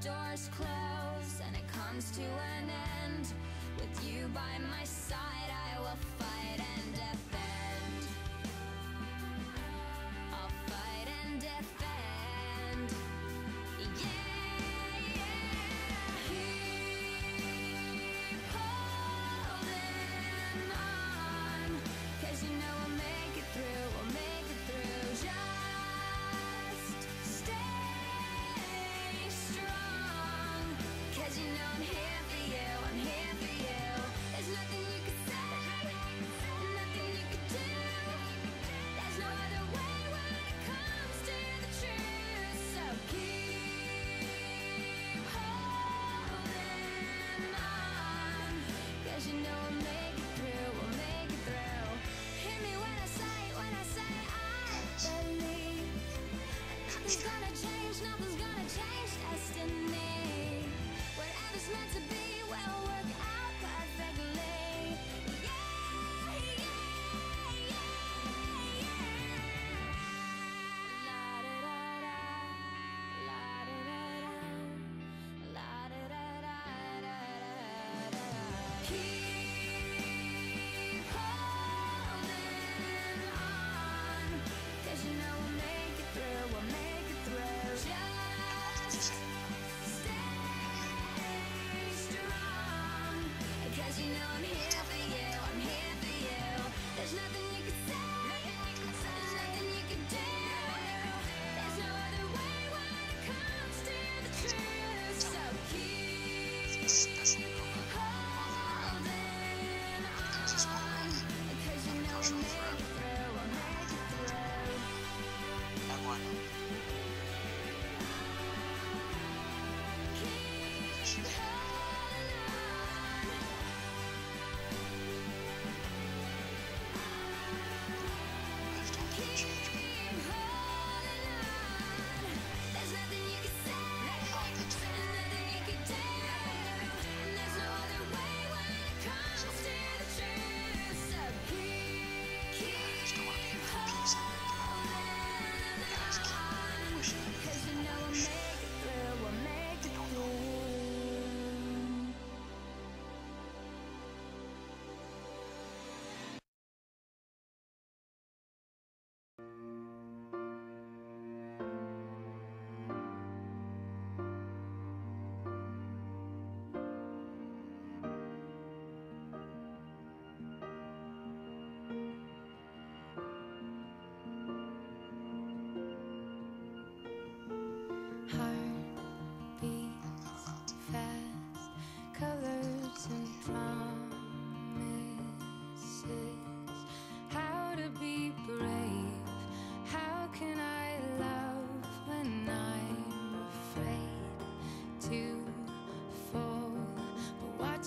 doors close and it comes to an end. With you by my side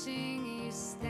watching you stand.